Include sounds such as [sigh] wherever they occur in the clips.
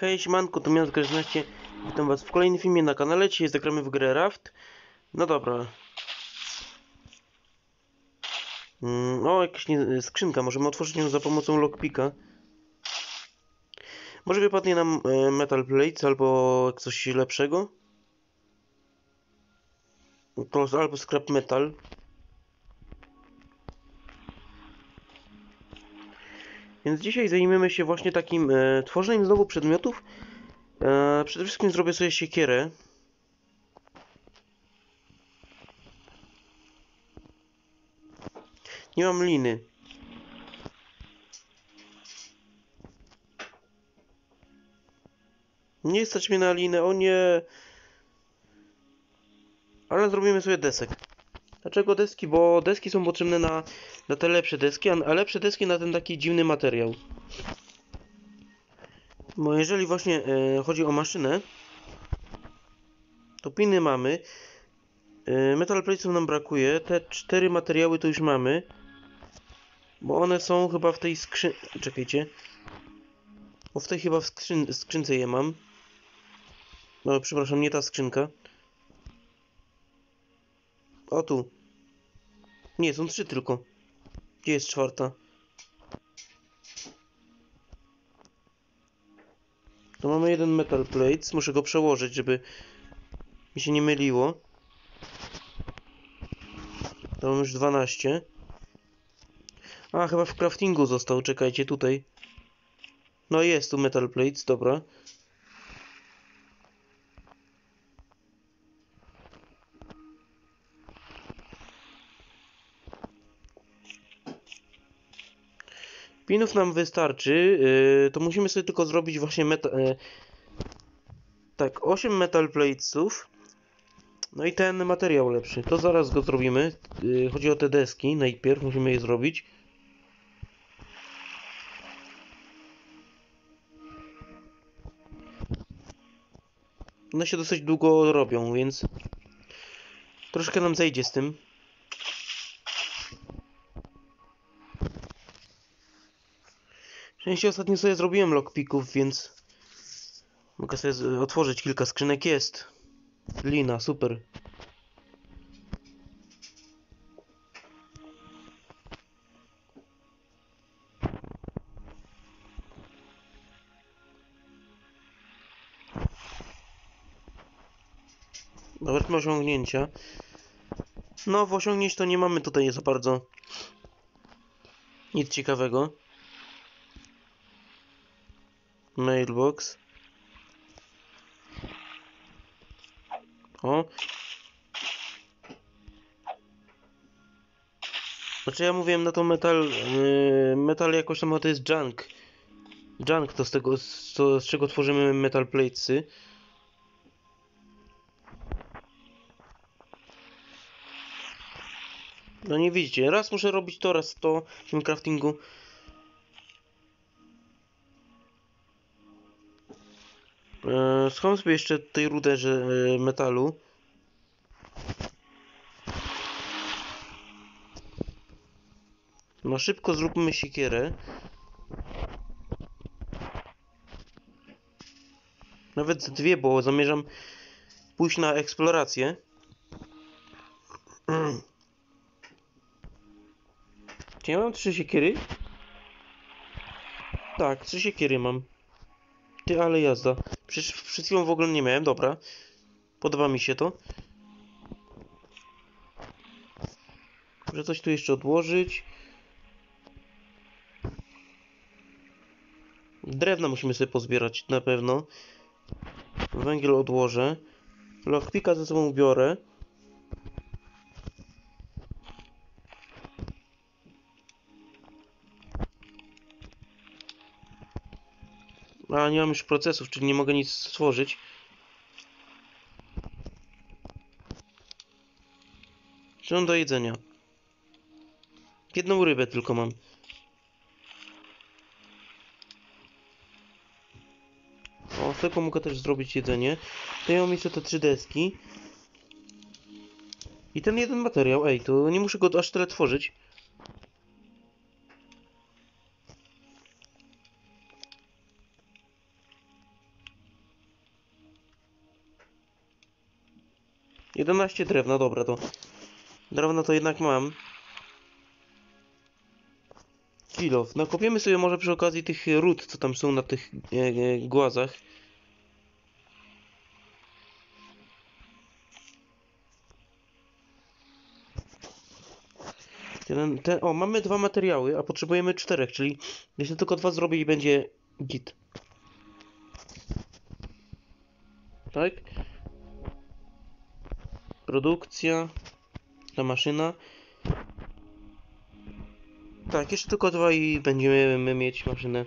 Hej, siemanko, to Miazga 16. Witam was w kolejnym filmie na kanale. Dzisiaj zagramy w grę Raft. No dobra. Mm, o, jakaś nie, skrzynka. Możemy otworzyć ją za pomocą lockpicka. Może wypadnie nam e, metal plates albo coś lepszego. To albo scrap metal. Więc dzisiaj zajmiemy się właśnie takim e, tworzeniem znowu przedmiotów. E, przede wszystkim zrobię sobie siekierę. Nie mam liny. Nie stać mnie na linę, o nie. Ale zrobimy sobie desek. Dlaczego deski? Bo deski są potrzebne na, na te lepsze deski, a, lepsze deski na ten taki dziwny materiał. Bo jeżeli właśnie e, chodzi o maszynę, to piny mamy. E, metal platesów nam brakuje. Te cztery materiały to już mamy. Bo one są chyba w tej skrzynce. Czekajcie. Bo w tej chyba w skrzyn skrzynce je mam. No, przepraszam, nie ta skrzynka. O tu. Nie, są trzy tylko. Gdzie jest czwarta? To mamy jeden metal plates. Muszę go przełożyć, żeby mi się nie myliło. To mam już 12. A, chyba w craftingu został. Czekajcie, tutaj. No jest tu metal plates, dobra. Pinów nam wystarczy, yy, to musimy sobie tylko zrobić właśnie meta yy, tak, 8 metal platesów. No i ten materiał lepszy. To zaraz go zrobimy. Yy, chodzi o te deski. Najpierw musimy je zrobić. One się dosyć długo robią, więc troszkę nam zejdzie z tym. Szczęście ostatnio sobie zrobiłem lockpicków, więc mogę sobie otworzyć kilka skrzynek. Jest. Lina, super. Zobaczmy osiągnięcia. No, w osiągnięć to nie mamy tutaj za bardzo nic ciekawego. Mailbox. O. Znaczy ja mówiłem na to metal, yy, metal jakoś tam, to jest junk. Junk to z tego, z, to, z czego tworzymy metal platesy. No nie widzicie, raz muszę robić to, raz to w tym craftingu. Schowam sobie jeszcze tej ruderze e, metalu. No szybko zróbmy siekierę. Nawet dwie, bo zamierzam pójść na eksplorację. [clears throat] Czy ja mam trzy siekiery? Tak, trzy siekiery mam. Ty, ale jazda. Przecież przed chwilą w ogóle nie miałem, dobra. Podoba mi się to. Muszę coś tu jeszcze odłożyć. Drewna musimy sobie pozbierać na pewno. Węgiel odłożę. Lockpicka ze sobą biorę. A nie mam już procesów, czyli nie mogę nic stworzyć. Co mam do jedzenia? Jedną rybę tylko mam. O, z tego mogę też zrobić jedzenie. To ja mam jeszcze te trzy deski. I ten jeden materiał, ej, to nie muszę go aż tyle tworzyć. 11 drewna, dobra to. Drewna to jednak mam. Kilof. Nakopiemy sobie może przy okazji tych ród, co tam są na tych e, e, głazach. Ten, ten, o, mamy dwa materiały, a potrzebujemy czterech, czyli jeśli tylko dwa zrobię i będzie git. Tak? Produkcja. Ta maszyna. Tak, jeszcze tylko dwa i będziemy mieć maszynę.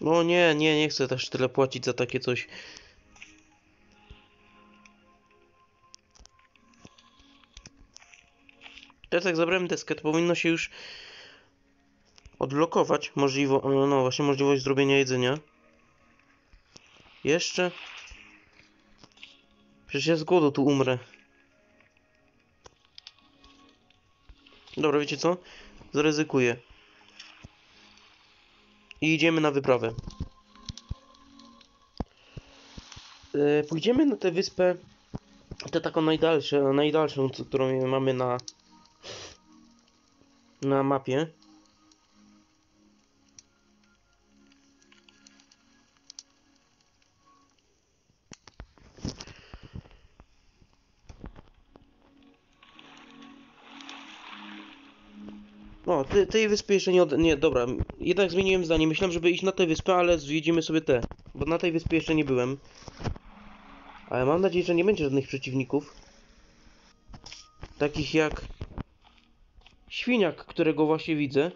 No nie, nie, nie chcę też tyle płacić za takie coś. Teraz jak zabrałem deskę, to powinno się już odblokować możliwo, no, no właśnie możliwość zrobienia jedzenia. Jeszcze? Przecież ja z głodu tu umrę. Dobra, wiecie co? Zaryzykuję. I idziemy na wyprawę. E, pójdziemy na tę wyspę, tę taką najdalszą, najdalszą, którą mamy na na mapie. O, te, tej wyspy jeszcze nie od... Nie, dobra. Jednak zmieniłem zdanie. Myślałem, żeby iść na tę wyspę, ale zwiedzimy sobie te. Bo na tej wyspie jeszcze nie byłem. Ale mam nadzieję, że nie będzie żadnych przeciwników. Takich jak... Świniak, którego właśnie widzę.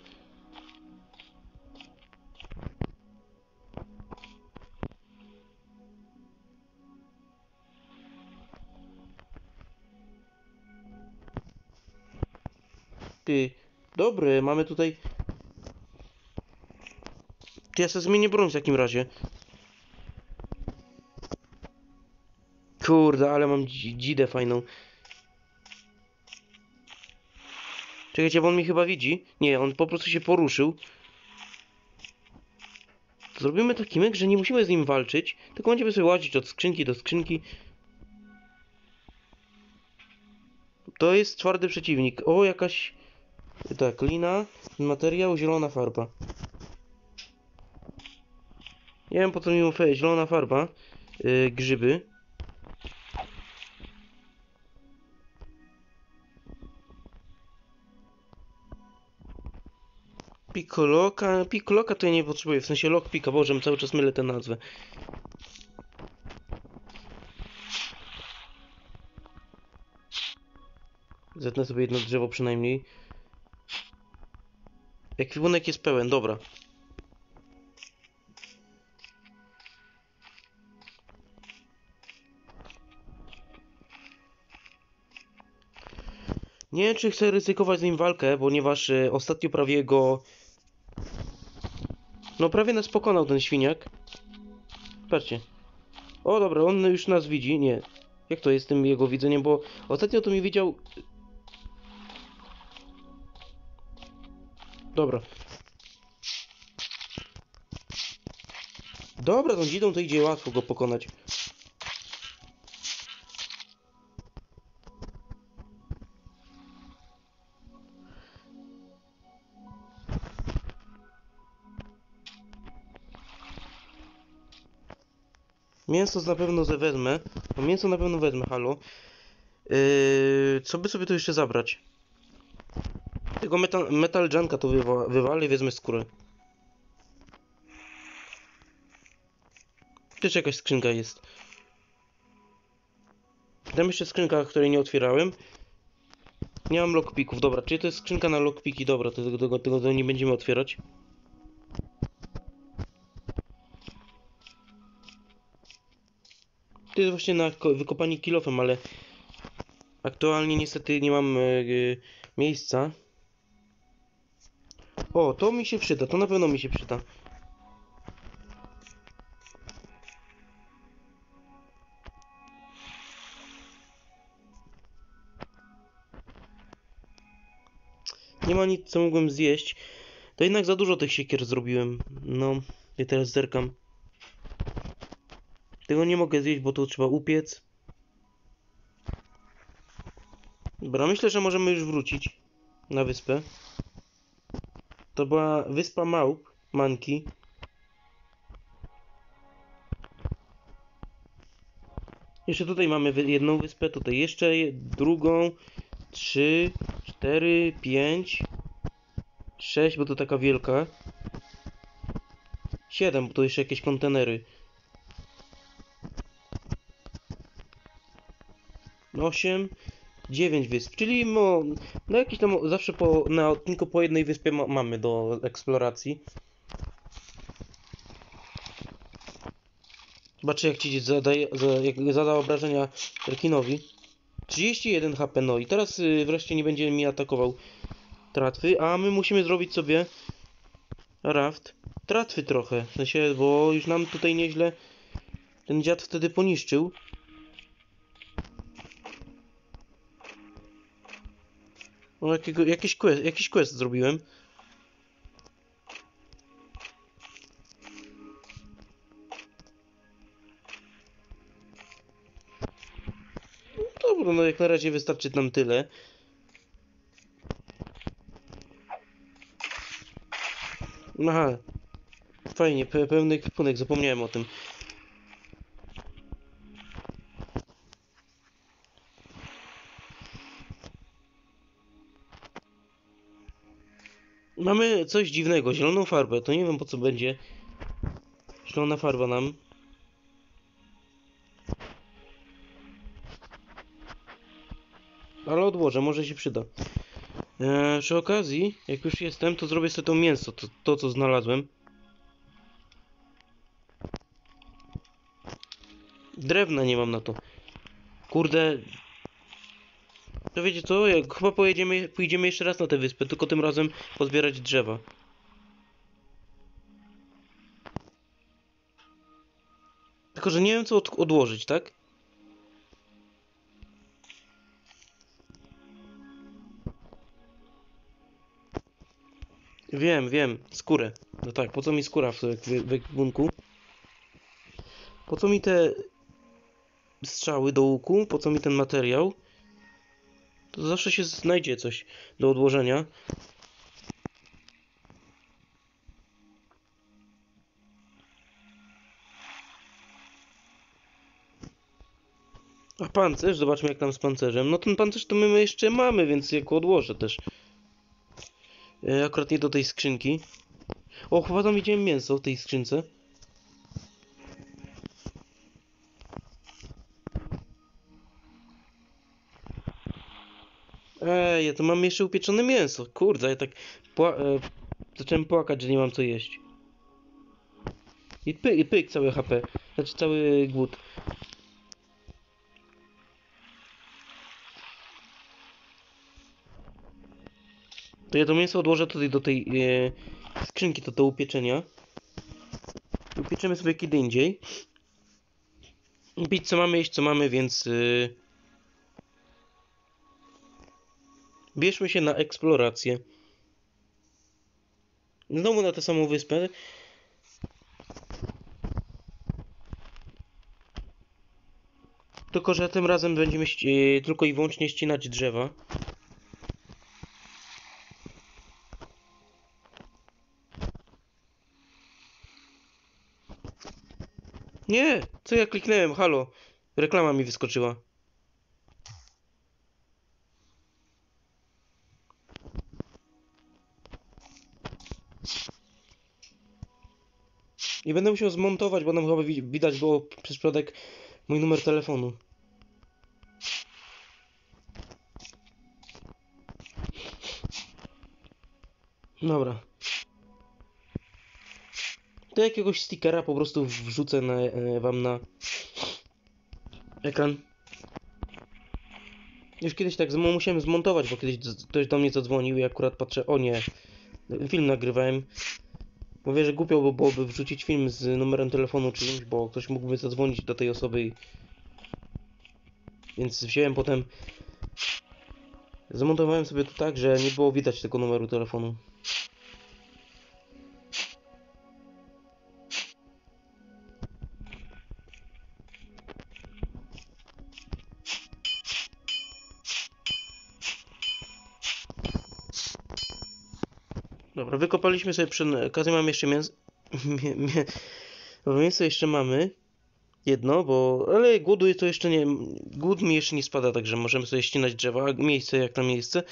Ty, dobry, mamy tutaj... Ja sobie zmienię broń w takim razie. Kurde, ale mam dzi- dzidę fajną. Czekajcie, bo on mi chyba widzi. Nie, on po prostu się poruszył. Zrobimy taki myk, że nie musimy z nim walczyć, tylko będziemy sobie łazić od skrzynki do skrzynki. To jest twardy przeciwnik. O, jakaś... Tak, lina, materiał, zielona farba. Nie wiem po co mi mówię, zielona farba. Yy, grzyby. Piccoloka, to ja nie potrzebuję, w sensie lockpicka, boże, cały czas mylę tę nazwę. Zetnę sobie jedno drzewo przynajmniej. Ekwipunek jest pełen, dobra. Nie wiem, czy chcę ryzykować z nim walkę, ponieważ e, ostatnio prawie go... No prawie nas pokonał ten świniak. Patrzcie. O dobra, on już nas widzi. Nie. Jak to jest tym jego widzeniem, bo ostatnio to mi widział... Dobra. Dobra, tą dzidą to idzie łatwo go pokonać. Mięso na pewno wezmę. No mięso na pewno wezmę, halo. Yy, co by sobie tu jeszcze zabrać? Tego metal, metal junka to wywa wywalę i wezmę skórę. Też jakaś skrzynka jest. Tam jeszcze skrzynka, której nie otwierałem. Nie mam lockpicków, dobra, czyli to jest skrzynka na lockpiki, dobra, tego, tego, tego nie będziemy otwierać. jest właśnie na wykopanie kilofem, ale aktualnie niestety nie mam yy, miejsca. O, to mi się przyda, to na pewno mi się przyda. Nie ma nic, co mógłbym zjeść. To jednak za dużo tych siekier zrobiłem. No, ja teraz zerkam. Tego nie mogę zjeść, bo to trzeba upiec. Dobra, myślę, że możemy już wrócić na wyspę. To była wyspa małp, manki. Jeszcze tutaj mamy jedną wyspę, tutaj jeszcze je- drugą, trzy, cztery, pięć, sześć, bo to taka wielka. Siedem, bo to jeszcze jakieś kontenery. Osiem, dziewięć wysp, czyli mo, no jakiś tam zawsze po, na tylko po jednej wyspie ma, mamy do eksploracji. Zobaczcie jak ci zadaje, za, jak zada obrażenia rekinowi. 31 HP, no i teraz y, wreszcie nie będzie mi atakował tratwy, a my musimy zrobić sobie raft tratwy trochę, w sensie, bo już nam tutaj nieźle ten dziad wtedy poniszczył. O, jakiego, jakiś, quest, jakiś quest zrobiłem. Dobra, no jak na razie wystarczy nam tyle. Aha. Fajnie, pe pełny ekwipunek, zapomniałem o tym. Mamy coś dziwnego, zieloną farbę, to nie wiem po co będzie zielona farba nam. Ale odłożę, może się przyda. Eee, przy okazji, jak już jestem, to zrobię sobie to mięso, to, to co znalazłem. Drewna nie mam na to. Kurde. To wiecie co, jak chyba pojedziemy, pójdziemy jeszcze raz na tę wyspę, tylko tym razem pozbierać drzewa. Tylko, że nie wiem co od odłożyć, tak? Wiem, wiem, skórę. No tak, po co mi skóra w, w, w? Po co mi te strzały do łuku? Po co mi ten materiał? To zawsze się znajdzie coś do odłożenia. A pancerz? Zobaczmy jak tam z pancerzem. No ten pancerz to my jeszcze mamy, więc jak odłożę też. E, akurat nie do tej skrzynki. O, chyba tam widziałem mięso w tej skrzynce. Ja tu mam jeszcze upieczone mięso. Kurde, ja tak pła e, zacząłem płakać, że nie mam co jeść. I pyk, i pyk cały HP. Znaczy cały głód. To ja to mięso odłożę tutaj do tej e, skrzynki, to do upieczenia. Upieczemy sobie kiedy indziej. Pić co mamy, jeść co mamy, więc... E, bierzmy się na eksplorację. Znowu na tę samą wyspę. Tylko, że tym razem będziemy e, tylko i wyłącznie ścinać drzewa. Nie! Co ja kliknąłem? Halo! Reklama mi wyskoczyła. I będę musiał zmontować, bo nam chyba wi- widać było przez przypadek mój numer telefonu. Dobra. To jakiegoś stickera po prostu wrzucę na, e, wam na ekran. Już kiedyś tak musiałem zmontować, bo kiedyś ktoś do mnie zadzwonił i akurat patrzę, o nie, film nagrywałem. Mówię, że głupio by byłoby wrzucić film z numerem telefonu czyimś, bo ktoś mógłby zadzwonić do tej osoby. Więc wziąłem potem Zamontowałem sobie to tak, że nie było widać tego numeru telefonu. Wykopaliśmy sobie przy okazji mamy jeszcze mięso. [laughs] Mięso jeszcze mamy. Jedno, bo. Ale głodu to jeszcze nie. Głód mi jeszcze nie spada, także możemy sobie ścinać drzewa. Miejsce jak na miejsce.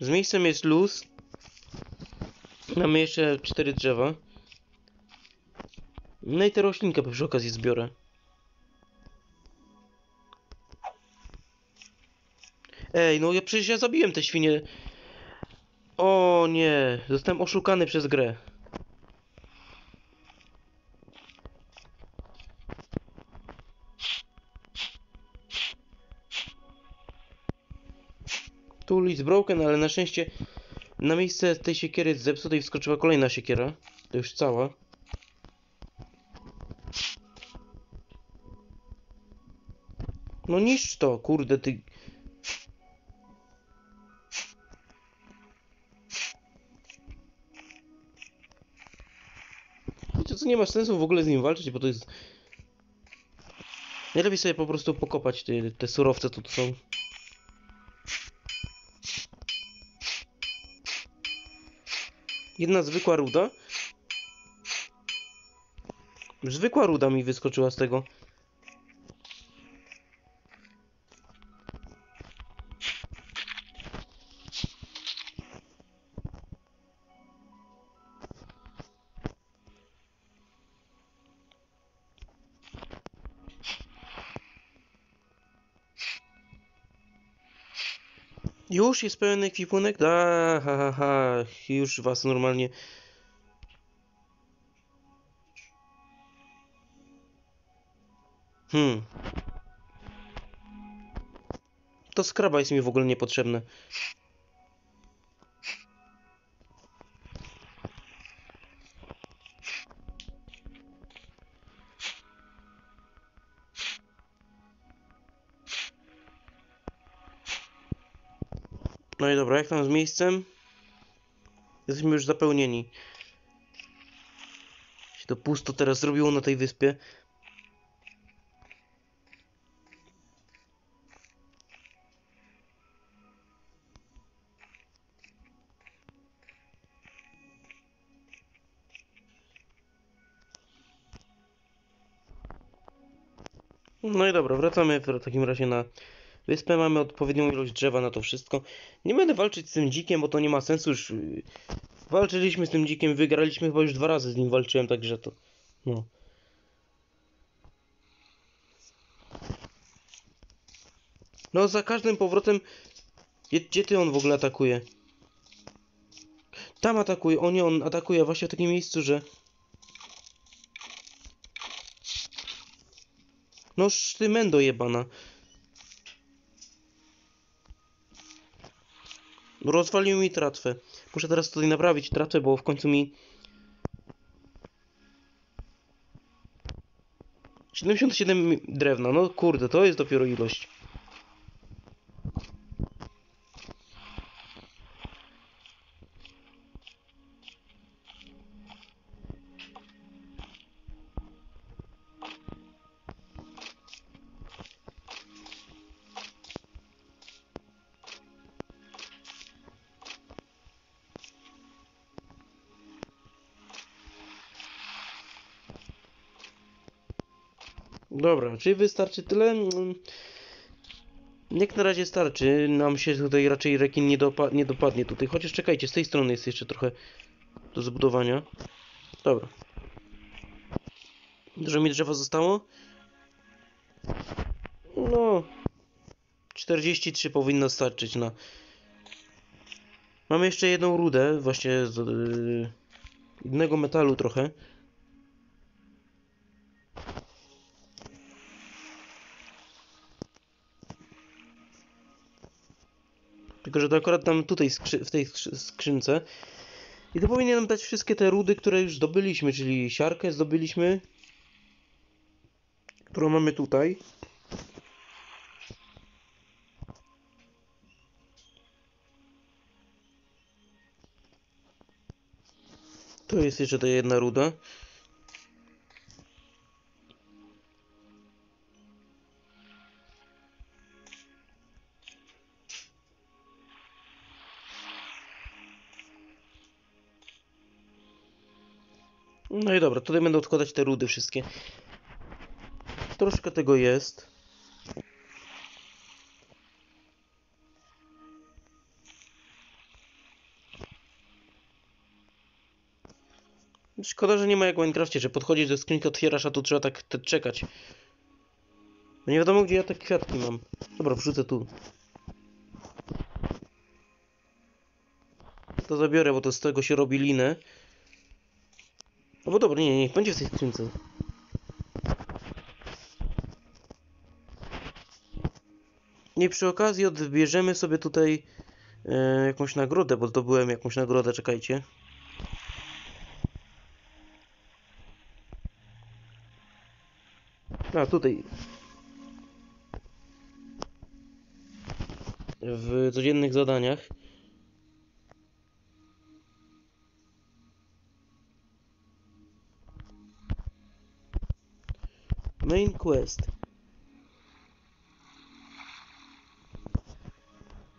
Z miejscem jest luz. Mamy jeszcze cztery drzewa. No i tę roślinkę przy okazji zbiorę. Ej, no ja przecież ja zabiłem te świnie. O nie, zostałem oszukany przez grę. Tool is broken, ale na szczęście na miejsce tej siekiery zepsutej wskoczyła kolejna siekiera. To już cała. No niszcz to, kurde ty. Nie ma sensu w ogóle z nim walczyć, bo to jest... Najlepiej sobie po prostu pokopać te, te surowce, co tu są. Jedna zwykła ruda. Zwykła ruda mi wyskoczyła z tego. Już jest pełen ekwipunek? Da, ha, ha, ha. Już was normalnie. Hmm. To skraba jest mi w ogóle niepotrzebne. Tam z miejscem? Jesteśmy już zapełnieni. Się to pusto teraz zrobiło na tej wyspie. No i dobra, wracamy w takim razie na wyspę. Mamy odpowiednią ilość drzewa na to wszystko. Nie będę walczyć z tym dzikiem, bo to nie ma sensu już. yy, Walczyliśmy z tym dzikiem, wygraliśmy chyba już dwa razy z nim walczyłem, także to. No. No za każdym powrotem. Gdzie, ty on w ogóle atakuje? Tam atakuje, o nie, on atakuje właśnie w takim miejscu, że. No sztymendo jebana. Rozwalił mi tratwę. Muszę teraz tutaj naprawić tratwę, bo w końcu mi... 77 mi- drewna, no kurde, to jest dopiero ilość. Dobra, czy wystarczy tyle? Mm, Jak na razie starczy. Nam się tutaj raczej rekin nie, dopa nie dopadnie tutaj. Chociaż czekajcie, z tej strony jest jeszcze trochę do zbudowania. Dobra. Dużo mi drzewa zostało? No. 43 powinno starczyć na... Mamy jeszcze jedną rudę, właśnie z yy, innego metalu trochę. Tylko, że to akurat tam tutaj w tej skrzynce. I to powinien nam dać wszystkie te rudy, które już zdobyliśmy, czyli siarkę zdobyliśmy, którą mamy tutaj. To jest jeszcze ta jedna ruda. I dobra, tutaj będę odkładać te rudy wszystkie. Troszkę tego jest. Szkoda, że nie ma jak w Minecrafcie, że podchodzisz do skrzynki, otwierasz, a tu trzeba tak czekać. No nie wiadomo, gdzie ja te kwiatki mam. Dobra, wrzucę tu. To zabiorę, bo to z tego się robi linę. No bo dobra, nie, niech będzie w tej skrzynce. I przy okazji odbierzemy sobie tutaj e, jakąś nagrodę, bo zdobyłem jakąś nagrodę, czekajcie. A, tutaj. W codziennych zadaniach. Main quest.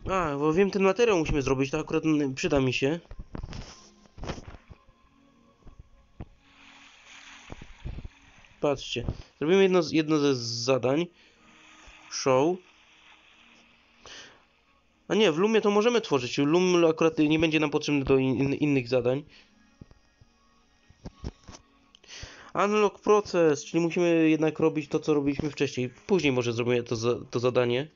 A, bo wiem, ten materiał musimy zrobić, to akurat przyda mi się. Patrzcie, zrobimy jedno, jedno ze zadań. Show. A nie, w Lumie to możemy tworzyć. Lum akurat nie będzie nam potrzebny do in, innych zadań. Unlock proces, czyli musimy jednak robić to, co robiliśmy wcześniej. Później może zrobimy to, za, to zadanie.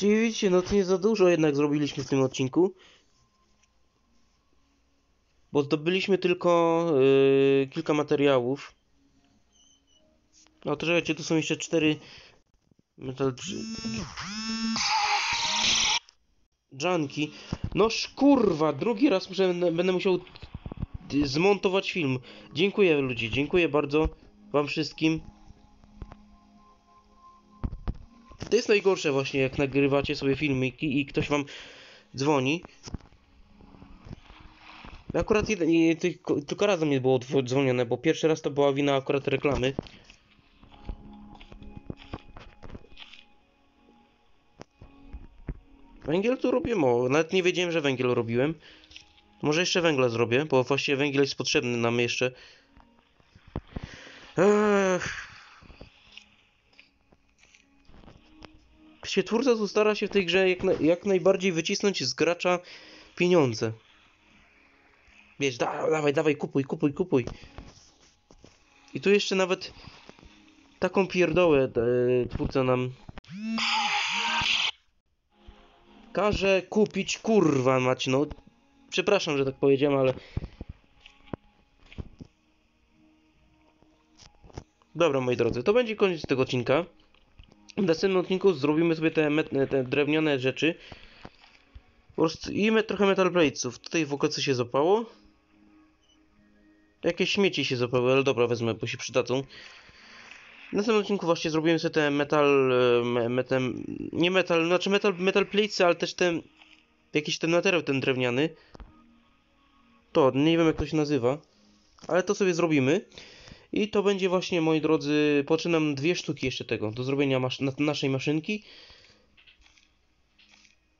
Czyli widzicie, no to nie za dużo jednak zrobiliśmy w tym odcinku. Bo zdobyliśmy tylko yy, kilka materiałów. No to czekajcie, tu są jeszcze cztery metal... Dżanki. Noż kurwa, drugi raz muszę, będę musiał zmontować film. Dziękuję ludzie, dziękuję bardzo wam wszystkim. To jest najgorsze właśnie, jak nagrywacie sobie filmiki i ktoś wam dzwoni. Akurat jeden, i tylko, tylko razem nie było dzwo- dzwonione, bo pierwszy raz to była wina akurat reklamy. Węgiel tu robię, nawet nie wiedziałem, że węgiel robiłem. Może jeszcze węgla zrobię, bo właściwie węgiel jest potrzebny nam jeszcze. Ech. Świetwórca tu stara się w tej grze jak, na, jak najbardziej wycisnąć z gracza pieniądze. Wiesz, da, dawaj, dawaj, kupuj, kupuj, kupuj. I tu jeszcze nawet taką pierdołę e, twórca nam każe kupić, kurwa mać, no. Przepraszam, że tak powiedziałem, ale... Dobra, moi drodzy, to będzie koniec tego odcinka. W następnym odcinku zrobimy sobie te, te drewniane rzeczy. I me, trochę metal bladesów. Tutaj w ogóle co się zapało? Jakieś śmieci się zapały, ale dobra, wezmę, bo się przydadzą. W następnym odcinku właśnie zrobimy sobie te metal, e, me, metal nie metal, znaczy metal, metal platesy, ale też ten, jakiś ten materiał, ten drewniany. To, nie wiem jak to się nazywa, ale to sobie zrobimy. I to będzie właśnie, moi drodzy, poczynam dwie sztuki jeszcze tego, do zrobienia masz na naszej maszynki.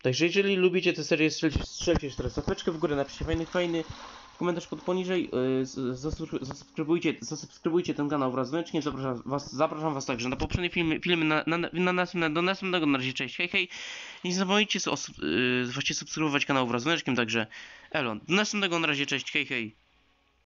Także jeżeli lubicie tę serię, strzelcie, strzelcie jeszcze raz w górę, napiszcie fajny, fajny komentarz pod poniżej, zasubskry- zasubskrybujcie, zasubskrybujcie ten kanał wraz z zapraszam was, zapraszam was także na poprzednie filmy, filmy na, na, na następne, do następnego, na razie cześć, hej hej, nie zapomnijcie osub- yy, właściwie subskrybować kanał wraz z także Elon, do następnego, na razie cześć, hej hej.